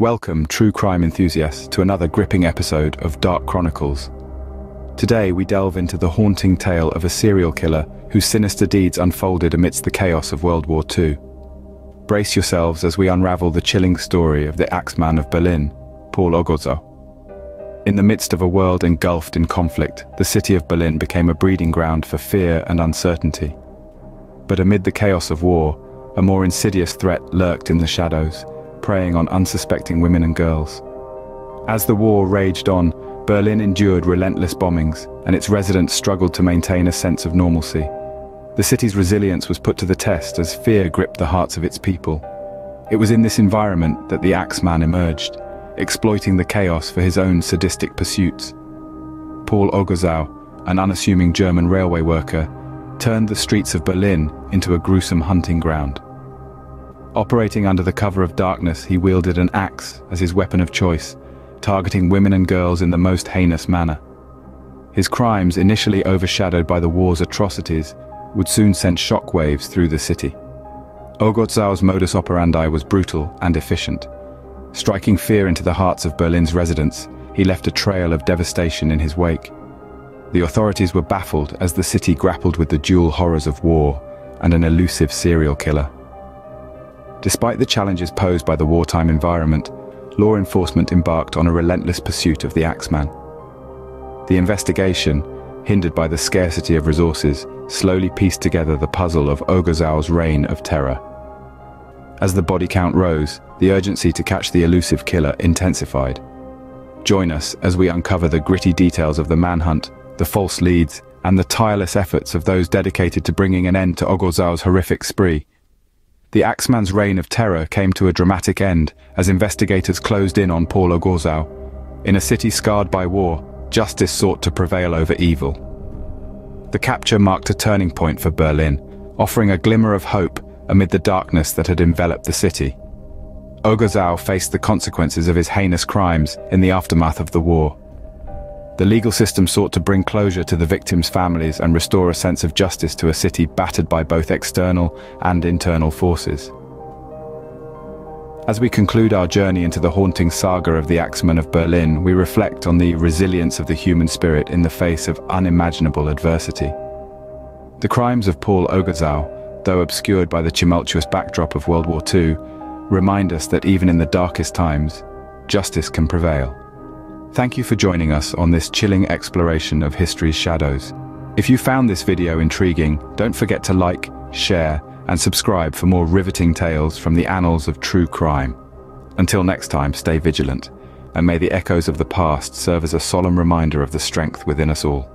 Welcome, true crime enthusiasts, to another gripping episode of Dark Chronicles. Today we delve into the haunting tale of a serial killer whose sinister deeds unfolded amidst the chaos of World War II. Brace yourselves as we unravel the chilling story of the Axeman of Berlin, Paul Ogorzow. In the midst of a world engulfed in conflict, the city of Berlin became a breeding ground for fear and uncertainty. But amid the chaos of war, a more insidious threat lurked in the shadows, preying on unsuspecting women and girls. As the war raged on, Berlin endured relentless bombings, and its residents struggled to maintain a sense of normalcy. The city's resilience was put to the test as fear gripped the hearts of its people. It was in this environment that the Axeman emerged, exploiting the chaos for his own sadistic pursuits. Paul Ogorzow, an unassuming German railway worker, turned the streets of Berlin into a gruesome hunting ground. Operating under the cover of darkness, he wielded an axe as his weapon of choice, targeting women and girls in the most heinous manner. His crimes, initially overshadowed by the war's atrocities, would soon send shockwaves through the city. Ogorzow's modus operandi was brutal and efficient. Striking fear into the hearts of Berlin's residents, he left a trail of devastation in his wake. The authorities were baffled as the city grappled with the dual horrors of war and an elusive serial killer. Despite the challenges posed by the wartime environment, law enforcement embarked on a relentless pursuit of the Axeman. The investigation, hindered by the scarcity of resources, slowly pieced together the puzzle of Ogorzow's reign of terror. As the body count rose, the urgency to catch the elusive killer intensified. Join us as we uncover the gritty details of the manhunt, the false leads, and the tireless efforts of those dedicated to bringing an end to Ogorzow's horrific spree. The Axeman's reign of terror came to a dramatic end as investigators closed in on Paulo Ogorzow. In a city scarred by war, justice sought to prevail over evil. The capture marked a turning point for Berlin, offering a glimmer of hope amid the darkness that had enveloped the city. Ogorzow faced the consequences of his heinous crimes in the aftermath of the war. The legal system sought to bring closure to the victims' families and restore a sense of justice to a city battered by both external and internal forces. As we conclude our journey into the haunting saga of the Axeman of Berlin, we reflect on the resilience of the human spirit in the face of unimaginable adversity. The crimes of Paul Ogorzow, though obscured by the tumultuous backdrop of World War II, remind us that even in the darkest times, justice can prevail. Thank you for joining us on this chilling exploration of history's shadows. If you found this video intriguing, don't forget to like, share, and subscribe for more riveting tales from the annals of true crime. Until next time, stay vigilant, and may the echoes of the past serve as a solemn reminder of the strength within us all.